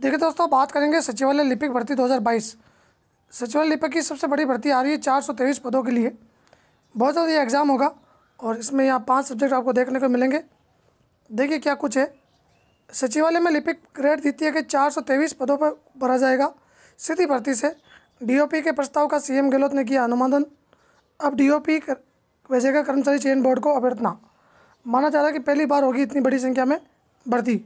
देखिए दोस्तों, बात करेंगे सचिवालय लिपिक भर्ती 2022 सचिवालय लिपिक की सबसे बड़ी भर्ती आ रही है चार सौ तेईस पदों के लिए। बहुत ज़्यादा ये एग्ज़ाम होगा और इसमें यहाँ पाँच सब्जेक्ट आपको देखने को मिलेंगे। देखिए क्या कुछ है। सचिवालय में लिपिक ग्रेड द्वितीय के चार सौ तेईस पदों पर भरा जाएगा। सीधी भर्ती से डीओपी के प्रस्ताव का सीएम गहलोत ने किया अनुमोदन। अब डीओपी भेजेगा कर्मचारी चयन बोर्ड को अभ्यर्थना। माना जा रहा है कि पहली बार होगी इतनी बड़ी संख्या में भर्ती।